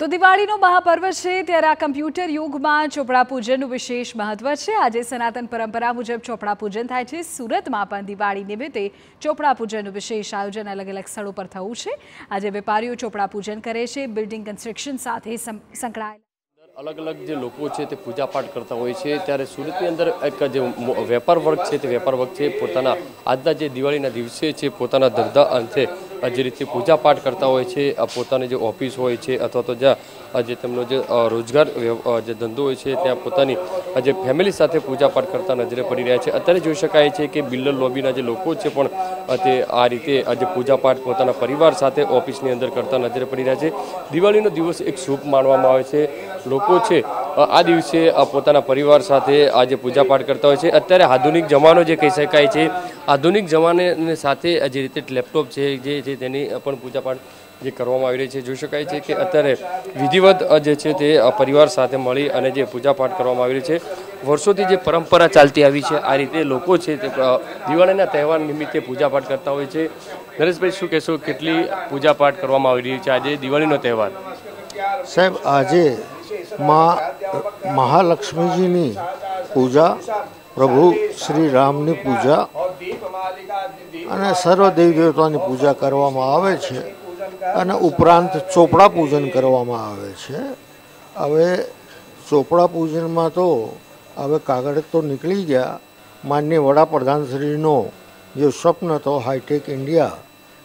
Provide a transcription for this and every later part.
તો દિવાળીનો મહાપર્વ છે, ત્યારે આ કમ્પ્યુટર યુગમાં ચોપડા પૂજનનું વિશેષ મહત્વ છે. આજે સનાતન પરંપરા મુજબ ચોપડા પૂજન થાય છે. સુરતમાં પણ દિવાળી નિમિત્તે ચોપડા પૂજનનું વિશેષ આયોજન અલગ અલગ સ્થળો પર થયું છે. આજે વેપારીઓ ચોપડા પૂજન કરે છે. બિલ્ડિંગ કન્સ્ટ્રક્શન સાથે સંકળાયેલ અલગ અલગ જે લોકો છે તે પૂજાપાઠ કરતા હોય છે, ત્યારે સુરતની અંદર એક જે વેપાર વર્ગ છે તે વેપાર વર્ગ છે પોતાના આજના જે દિવાળીના દિવસે છે, પોતાના ધંધા અંતે જે રીતે પૂજાપાઠ કરતા હોય છે પોતાની જે ઓફિસ હોય છે, અથવા તો જ્યાં જે તેમનો જે રોજગાર જે ધંધો હોય છે, ત્યાં પોતાની જે ફેમિલી સાથે પૂજાપાઠ કરતા નજરે પડી રહ્યા છે. અત્યારે જોઈ શકાય છે કે બિલ્ડર લોબીના જે લોકો છે પણ તે આ રીતે આજે પૂજાપાઠ પોતાના પરિવાર સાથે ઓફિસની અંદર કરતા નજરે પડી રહ્યા છે. દિવાળીનો દિવસ એક શુભ માનવામાં આવે છે. લોકો છે આ દિવસે પોતાના પરિવાર સાથે આજે પૂજાપાઠ કરતા હોય છે. અત્યારે આધુનિક જમાનો જે કહી શકાય છે, આધુનિક જમાને સાથે જે રીતે લેપટોપ છે, જે છે તેની પણ પૂજાપાઠ જે કરવામાં આવી રહી છે, જોઈ શકાય છે કે અત્યારે વિધિવત જે છે તે પરિવાર સાથે મળી અને જે પૂજાપાઠ કરવામાં આવી રહી છે. વર્ષોથી જે પરંપરા ચાલતી આવી છે, આ રીતે લોકો છે તે દિવાળીના તહેવાર નિમિત્તે પૂજાપાઠ કરતા હોય છે. નરેશભાઈ, શું કહેશો? કેટલી પૂજાપાઠ કરવામાં આવી રહી છે આજે દિવાળીનો તહેવાર? સાહેબ, આજે મા, મહાલક્ષ્મીજીની પૂજા, પ્રભુ શ્રી રામની પૂજા અને સર્વ દેવી દેવતાની પૂજા કરવામાં આવે છે અને ઉપરાંત ચોપડા પૂજન કરવામાં આવે છે. હવે ચોપડા પૂજનમાં તો હવે કાગળ તો નીકળી ગયા. માન્ય વડાપ્રધાનશ્રીનો જે સ્વપ્ન હતો હાઈટેક ઇન્ડિયા,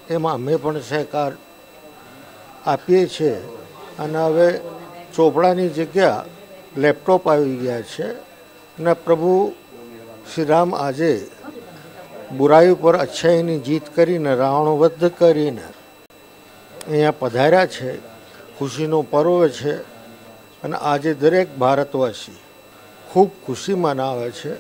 એમાં અમે પણ સહકાર આપીએ છીએ. અને હવે ચોપડાની જગ્યા લેપટોપ આવી ગયા છે. અને પ્રભુ શ્રીરામ આજે બુરાઈ ઉપર અચ્છાઈની જીત કરીને રાવણ વધ કરીને અહીંયા પધાર્યા છે. ખુશીનો પર્વ છે. અને આજે દરેક ભારતવાસી ખૂબ ખુશી મનાવે છે.